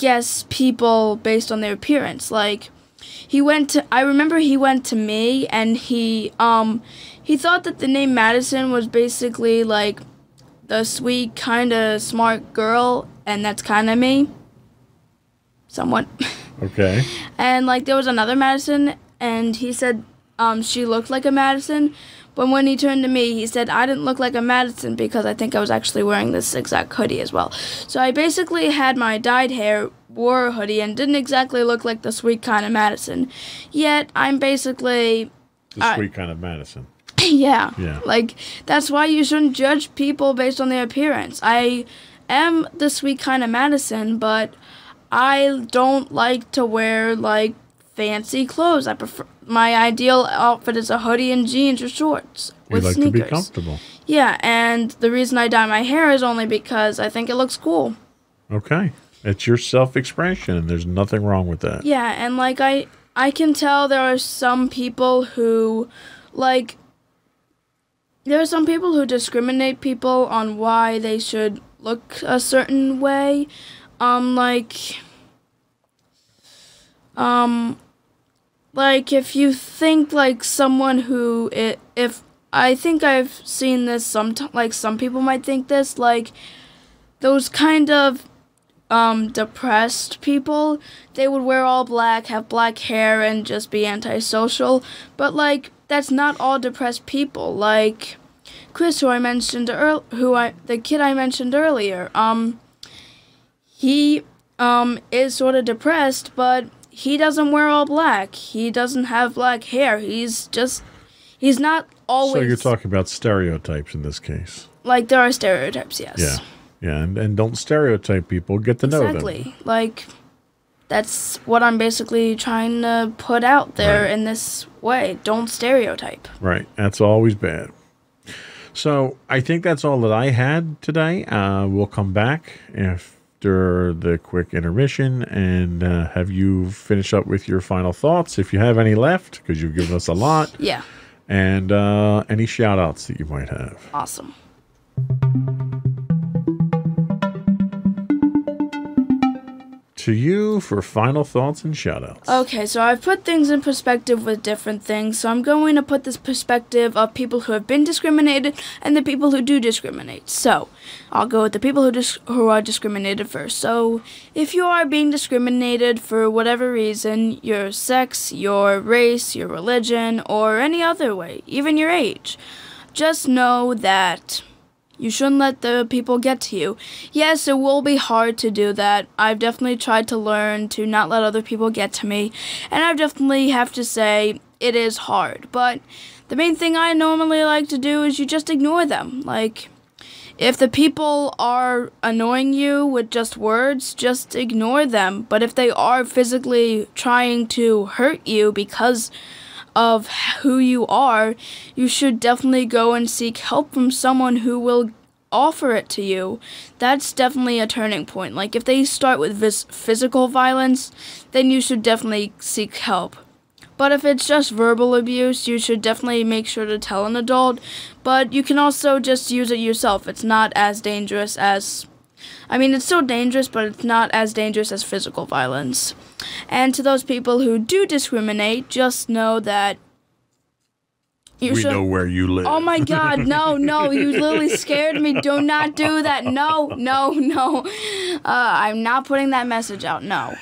guess people based on their appearance. Like, he went to, I remember he went to me and he, um, he thought that the name Madison was basically like the sweet, kind of smart girl, and that's kind of me. Somewhat. Okay. and like there was another Madison, and he said um, she looked like a Madison. But when he turned to me, he said I didn't look like a Madison because I think I was actually wearing this exact hoodie as well. So I basically had my dyed hair, wore a hoodie, and didn't exactly look like the sweet kind of Madison. Yet I'm basically The I- sweet kind of Madison. yeah. Yeah. Like that's why you shouldn't judge people based on their appearance. I am the sweet kind of Madison, but I don't like to wear like fancy clothes. I prefer my ideal outfit is a hoodie and jeans or shorts with like sneakers. to be comfortable. Yeah, and the reason I dye my hair is only because I think it looks cool. Okay. It's your self expression, and there's nothing wrong with that. Yeah, and like I I can tell there are some people who like there are some people who discriminate people on why they should look a certain way. Um like um like if you think like someone who i if I think I've seen this some like some people might think this like those kind of um, depressed people, they would wear all black, have black hair, and just be antisocial. But like, that's not all depressed people. Like Chris, who I mentioned earl, who I the kid I mentioned earlier, um, he um is sort of depressed, but he doesn't wear all black. He doesn't have black hair. He's just he's not always. So you're talking about stereotypes in this case. like there are stereotypes, yes. Yeah. Yeah, and, and don't stereotype people. Get to know them. Exactly. Like that's what I'm basically trying to put out there Right. in this way. Don't stereotype. Right. That's always bad. So I think that's all that I had today. Uh, we'll come back after the quick intermission and uh, have you finish up with your final thoughts if you have any left, because you've given us a lot, Yeah. and uh, any shout outs that you might have. Awesome. To you for final thoughts and shout outs. Okay, so I've put things in perspective with different things. So I'm going to put this perspective of people who have been discriminated and the people who do discriminate. So I'll go with the people who dis- who are discriminated first. So if you are being discriminated for whatever reason, your sex, your race, your religion, or any other way, even your age, just know that you shouldn't let the people get to you. Yes, it will be hard to do that. I've definitely tried to learn to not let other people get to me, and I definitely have to say it is hard. But the main thing I normally like to do is you just ignore them. Like, if the people are annoying you with just words, just ignore them. But if they are physically trying to hurt you because of who you are, you should definitely go and seek help from someone who will offer it to you. That's definitely a turning point. Like if they start with physical violence, then you should definitely seek help. But if it's just verbal abuse, you should definitely make sure to tell an adult. But you can also just use it yourself. It's not as dangerous as. I mean, it's still dangerous, but it's not as dangerous as physical violence. And to those people who do discriminate, just know that. You we should. know where you live. Oh my god, no, no, you literally scared me. Do not do that. No, no, no. Uh, I'm not putting that message out. No.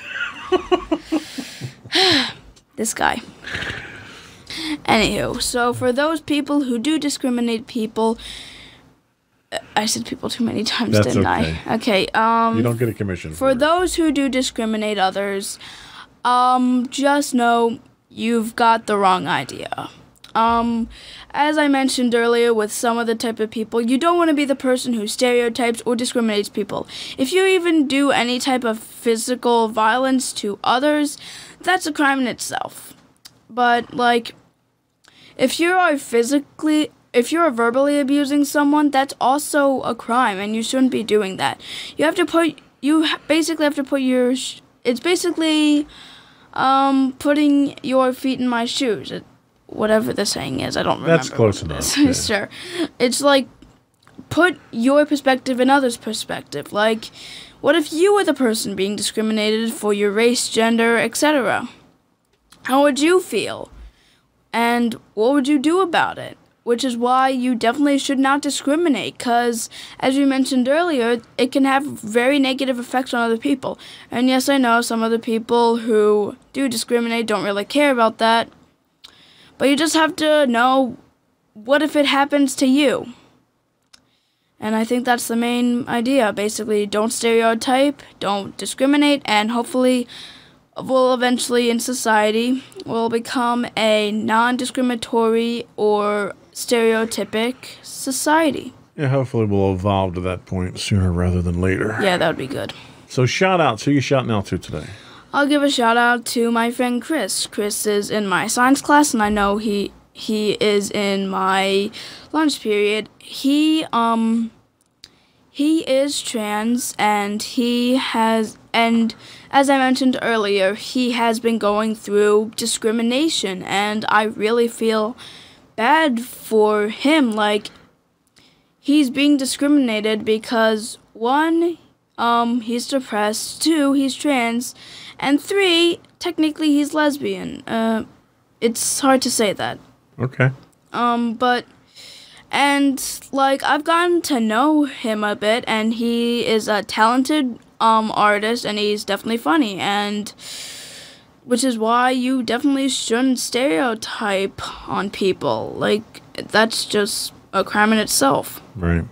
this guy. Anywho, so for those people who do discriminate people, I said people too many times, That's didn't okay. I? Okay, um. you don't get a commission For it. those who do discriminate others, um, just know you've got the wrong idea. Um, as I mentioned earlier, with some of the type of people, you don't want to be the person who stereotypes or discriminates people. If you even do any type of physical violence to others, that's a crime in itself. But, like, if you are physically if you're verbally abusing someone that's also a crime and you shouldn't be doing that. You have to put you basically have to put your sh- it's basically um putting your feet in my shoes. It, whatever the saying is i don't remember That's close enough, is. sure. It's like put your perspective in others perspective. Like what if you were the person being discriminated for your race gender etc how would you feel? And what would you do about it? Which is why you definitely should not discriminate, because, as we mentioned earlier, it can have very negative effects on other people. And yes, I know some other people who do discriminate don't really care about that, but you just have to know what if it happens to you? And I think that's the main idea. Basically, don't stereotype, don't discriminate, and hopefully, will eventually in society will become a non-discriminatory or stereotypic society. Yeah, hopefully we'll evolve to that point sooner rather than later. Yeah, that would be good. So shout outs. Who you shouting out to today? I'll give a shout out to my friend Chris. Chris is in my science class and I know he he is in my lunch period. He um he is trans and he has and as I mentioned earlier, he has been going through discrimination and I really feel bad for him like he's being discriminated because one um he's depressed, two he's trans, and three technically he's lesbian. Uh it's hard to say that. Okay. Um but and like I've gotten to know him a bit and he is a talented um artist and he's definitely funny and which is why you definitely shouldn't stereotype on people. Like that's just a crime in itself. Right.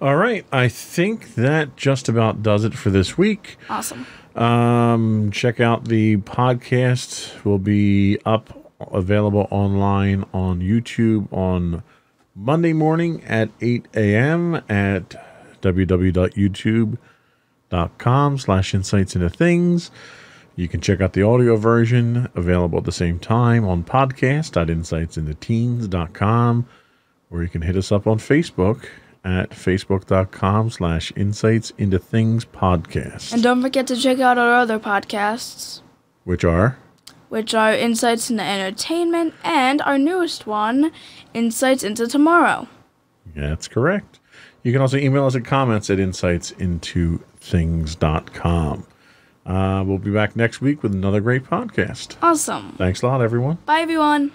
All right. I think that just about does it for this week. Awesome. Um, check out the podcast. Will be up, available online on YouTube on Monday morning at 8 a.m. at www.youtube.com slash insights into things. You can check out the audio version available at the same time on podcast.insightsintoteens.com or you can hit us up on Facebook at facebook.com slash insights into things podcast, And don't forget to check out our other podcasts, which are which are Insights into Entertainment and our newest one, Insights into Tomorrow. That's correct. You can also email us at comments at insightsintothings.com. Uh, we'll be back next week with another great podcast. Awesome. Thanks a lot, everyone. Bye everyone.